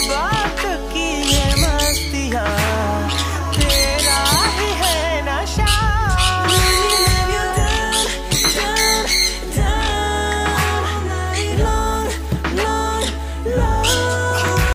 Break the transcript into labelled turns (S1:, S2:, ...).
S1: goodbye.